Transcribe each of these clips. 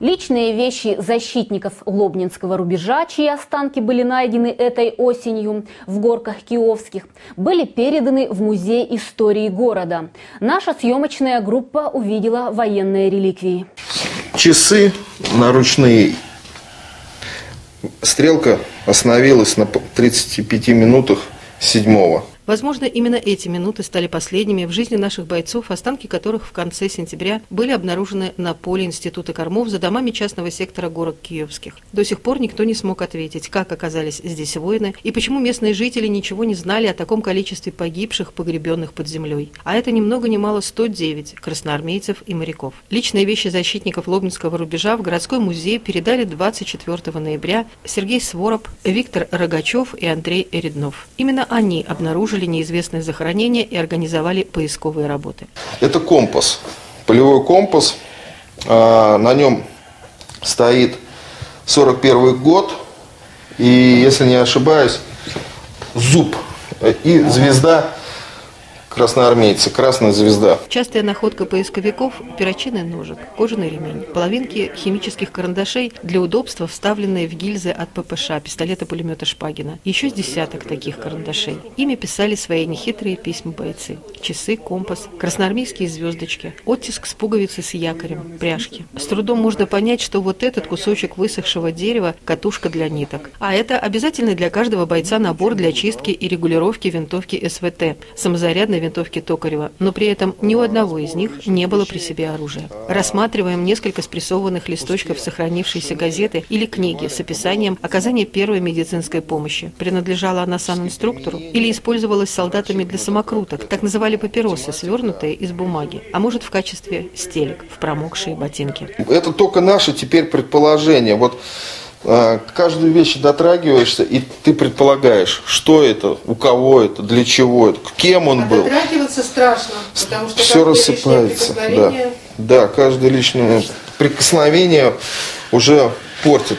Личные вещи защитников Лобнинского рубежа, чьи останки были найдены этой осенью в горках Киевских, были переданы в Музей истории города. Наша съемочная группа увидела военные реликвии. Часы наручные. Стрелка остановилась на 35 минутах седьмого. Возможно, именно эти минуты стали последними в жизни наших бойцов, останки которых в конце сентября были обнаружены на поле Института кормов за домами частного сектора город Киевских. До сих пор никто не смог ответить, как оказались здесь воины и почему местные жители ничего не знали о таком количестве погибших, погребенных под землей. А это ни много ни мало 109 красноармейцев и моряков. Личные вещи защитников Лобнинского рубежа в городской музей передали 24 ноября Сергей Свороб, Виктор Рогачев и Андрей Эреднов. Именно они обнаружили обнаружили неизвестное захоронение и организовали поисковые работы. Это компас, полевой компас. А, на нем стоит 41 год. И, если не ошибаюсь, зуб и звезда красноармейцы, красная звезда. Частая находка поисковиков – перочинный ножик, кожаный ремень, половинки химических карандашей для удобства, вставленные в гильзы от ППШ, пистолета-пулемета Шпагина. Еще с десяток таких карандашей. Ими писали свои нехитрые письма бойцы. Часы, компас, красноармейские звездочки, оттиск с пуговицы с якорем, пряжки. С трудом можно понять, что вот этот кусочек высохшего дерева – катушка для ниток. А это обязательный для каждого бойца набор для чистки и регулировки винтовки СВТ, самозарядной винтовки Токарева, но при этом ни у одного из них не было при себе оружия. Рассматриваем несколько спрессованных листочков сохранившейся газеты или книги с описанием оказания первой медицинской помощи. Принадлежала она санинструктору или использовалась солдатами для самокруток, так называли папиросы, свернутые из бумаги, а может в качестве стелек в промокшие ботинки. Это только наши теперь предположения. Вот а, каждую вещь дотрагиваешься, и ты предполагаешь, что это, у кого это, для чего это, кем он а был. Дотрагиваться страшно, потому что все рассыпается. Да. да, каждое лишнее прикосновение уже портит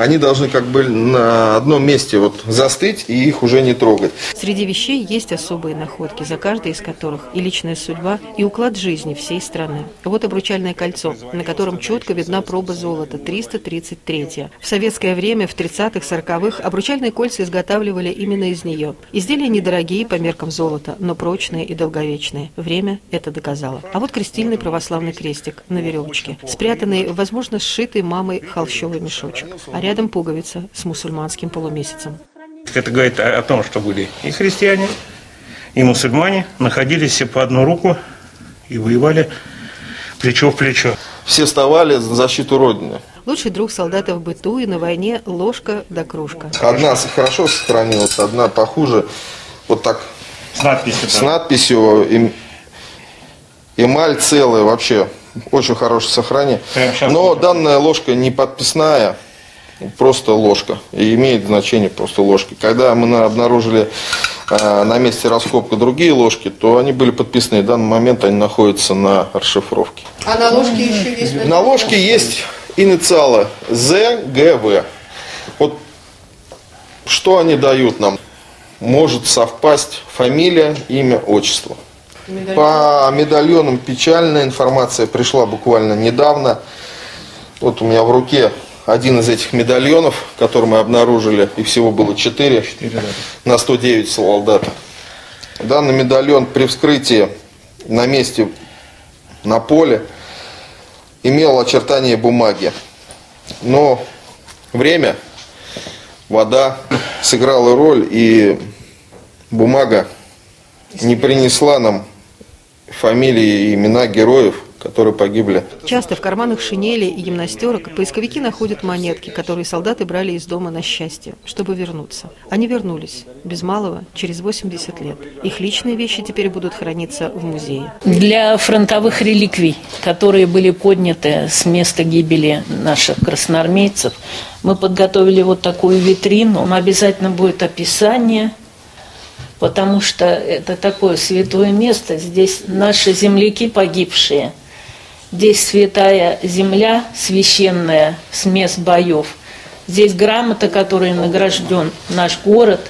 они должны как бы на одном месте вот застыть и их уже не трогать. Среди вещей есть особые находки, за каждой из которых и личная судьба, и уклад жизни всей страны. Вот обручальное кольцо, на котором четко видна проба золота, 333 В советское время, в 30-х, 40-х, обручальные кольца изготавливали именно из нее. Изделия недорогие по меркам золота, но прочные и долговечные. Время это доказало. А вот крестильный православный крестик на веревочке, спрятанный, возможно, сшитый мамой холщовый мешочек. А рядом пуговица с мусульманским полумесяцем. Это говорит о том, что были и христиане, и мусульмане, находились все по одну руку и воевали плечо в плечо. Все вставали за защиту Родины. Лучший друг солдата в быту и на войне ложка да кружка. Одна хорошо сохранилась, одна похуже. Вот так. С надписью. С надписью. Эм, эмаль целая вообще. Очень хорошее сохранение. Но данная ложка не подписная просто ложка. И имеет значение просто ложки. Когда мы обнаружили э, на месте раскопка другие ложки, то они были подписаны. В данный момент они находятся на расшифровке. А на ложке еще есть? На ложке есть инициалы ЗГВ. Вот что они дают нам? Может совпасть фамилия, имя, отчество. Медальон. По медальонам печальная информация пришла буквально недавно. Вот у меня в руке один из этих медальонов, который мы обнаружили, и всего было 4, 4 да. на 109 солдат. Данный медальон при вскрытии на месте, на поле, имел очертания бумаги. Но время, вода сыграла роль, и бумага не принесла нам фамилии и имена героев – которые погибли. Часто в карманах шинели и гимнастерок поисковики находят монетки, которые солдаты брали из дома на счастье, чтобы вернуться. Они вернулись, без малого, через 80 лет. Их личные вещи теперь будут храниться в музее. Для фронтовых реликвий, которые были подняты с места гибели наших красноармейцев, мы подготовили вот такую витрину. Обязательно будет описание, потому что это такое святое место. Здесь наши земляки погибшие – Здесь святая земля, священная, с мест боев. Здесь грамота, которой награжден наш город,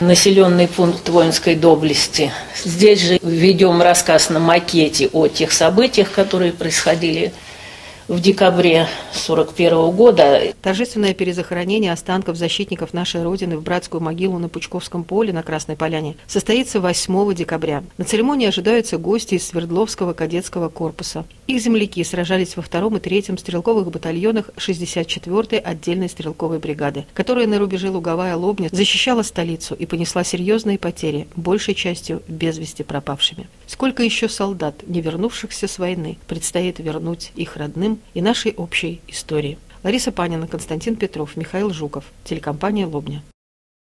населенный пункт воинской доблести. Здесь же ведем рассказ на макете о тех событиях, которые происходили в декабре 1941 года. Торжественное перезахоронение останков защитников нашей Родины в братскую могилу на Пучковском поле на Красной Поляне состоится 8 декабря. На церемонии ожидаются гости из Свердловского кадетского корпуса. Их земляки сражались во втором и третьем стрелковых батальонах 64-й отдельной стрелковой бригады, которая на рубеже Луговая-Лобня защищала столицу и понесла серьезные потери, большей частью без вести пропавшими. Сколько еще солдат, не вернувшихся с войны, предстоит вернуть их родным и нашей общей истории. Лариса Панина, Константин Петров, Михаил Жуков, телекомпания «Лобня».